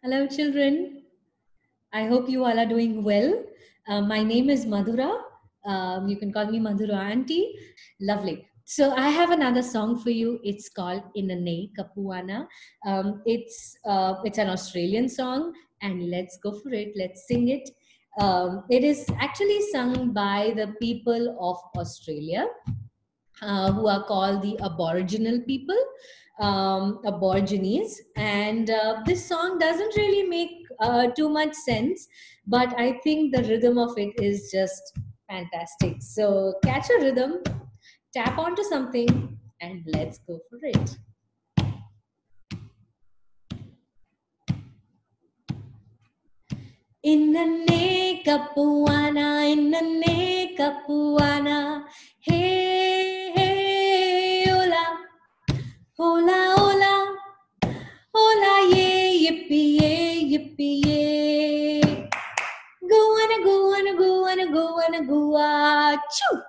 Hello, children. I hope you all are doing well. Uh, my name is Madhura. Um, you can call me Madhura Auntie. Lovely. So I have another song for you. It's called Inanay Capuana. Um, it's uh, it's an Australian song, and let's go for it. Let's sing it. Um, it is actually sung by the people of Australia, uh, who are called the Aboriginal people um, Aborigines. And uh, this song doesn't really make uh, too much sense, but I think the rhythm of it is just fantastic. So catch a rhythm, tap onto something, and let's go for it. Inanay capuana, inanay capuana, hey, yippee, yippee, yeah. Go on, go on, go on, go on, go on, choo.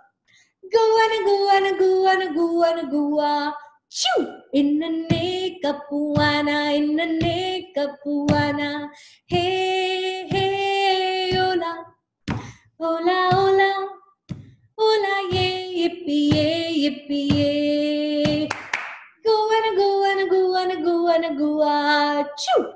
Go on, go on, go on, go on, go on, choo. Inanay capuana, inanay capuana, hey, hey, hola, hola, hola, hola, yeah, yippee, yeah, yippee, yeah. Go go on, go on, go on, go on, choo. Go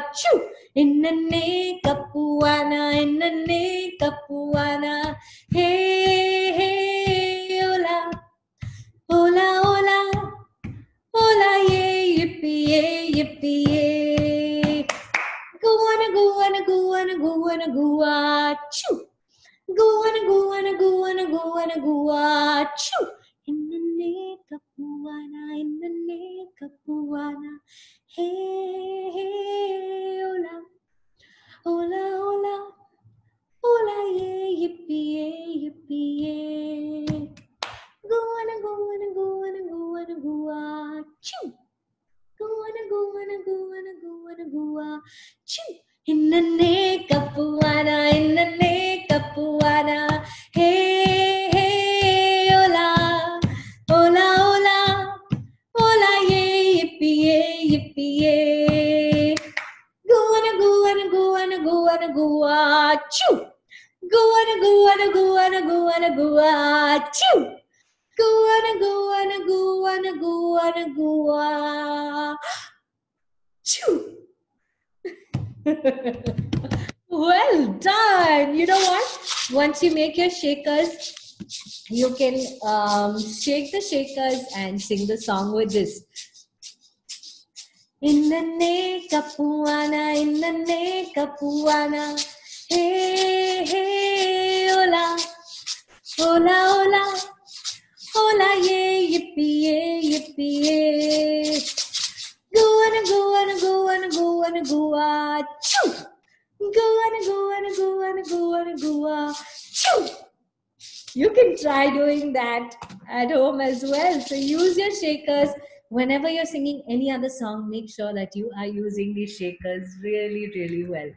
on, choo. Inanay capuana, inanay capuana, hey, hey, hola, hola, hola, hola, yeah, yippee, yeah, yippee, yeah. Go go on, go on, choo. Go go on, go on, choo. Inanay capuana, inanay capuana, hey, Inanay capuana, inanay capuana, hey, hey, hola, hola, hola, hola, yeah, yippee, yeah, yippee, yeah. Go on, go on, go on, go on, go on, choo. Go on, go well done. You know what? Once you make your shakers, you can um, shake the shakers and sing the song with this. Inanay capuana, inanay capuana, hey, hey, hola, hola, hola, hola, yeah, yippee, yeah, yippee, Go on, go on, go on, go uh, choo. You can try doing that at home as well. So use your shakers. Whenever you're singing any other song, make sure that you are using these shakers really, really well.